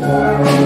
Amen.